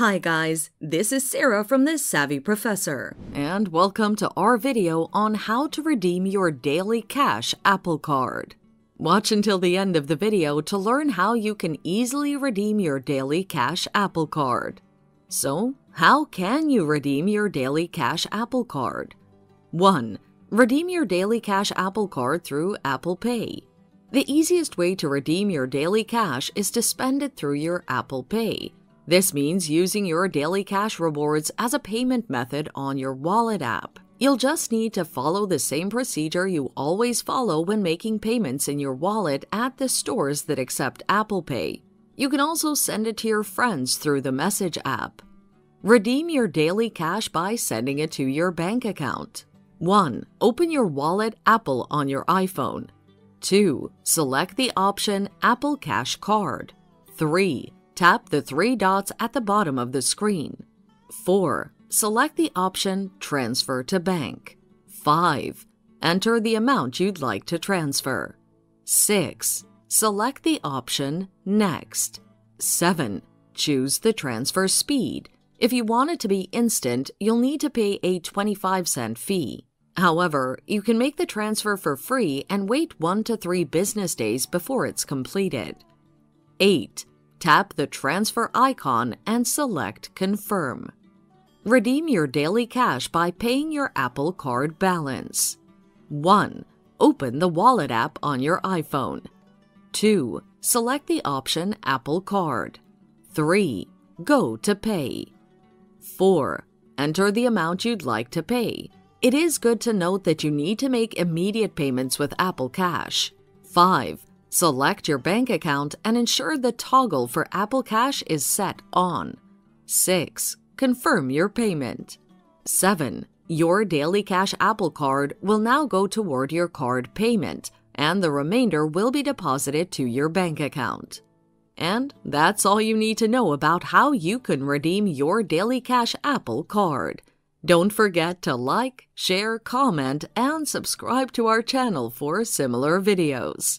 Hi guys, this is Sarah from The Savvy Professor, and welcome to our video on how to redeem your Daily Cash Apple Card. Watch until the end of the video to learn how you can easily redeem your Daily Cash Apple Card. So, how can you redeem your Daily Cash Apple Card? 1. Redeem your Daily Cash Apple Card through Apple Pay. The easiest way to redeem your daily cash is to spend it through your Apple Pay. This means using your daily cash rewards as a payment method on your wallet app. You'll just need to follow the same procedure you always follow when making payments in your wallet at the stores that accept Apple Pay. You can also send it to your friends through the Message app. Redeem your daily cash by sending it to your bank account. 1. Open your Wallet Apple on your iPhone. 2. Select the option Apple Cash Card. 3. Tap the three dots at the bottom of the screen. 4. Select the option Transfer to Bank. 5. Enter the amount you'd like to transfer. 6. Select the option Next. 7. Choose the transfer speed. If you want it to be instant, you'll need to pay a 25 cent fee. However, you can make the transfer for free and wait 1 to 3 business days before it's completed. 8. Tap the transfer icon and select Confirm. Redeem your daily cash by paying your Apple Card balance. 1. Open the Wallet app on your iPhone. 2. Select the option Apple Card. 3. Go to Pay. 4. Enter the amount you'd like to pay. It is good to note that you need to make immediate payments with Apple Cash. 5. Select your bank account and ensure the toggle for Apple Cash is set on. 6. Confirm your payment. 7. Your Daily Cash Apple Card will now go toward your card payment, and the remainder will be deposited to your bank account. And that's all you need to know about how you can redeem your Daily Cash Apple Card. Don't forget to like, share, comment, and subscribe to our channel for similar videos.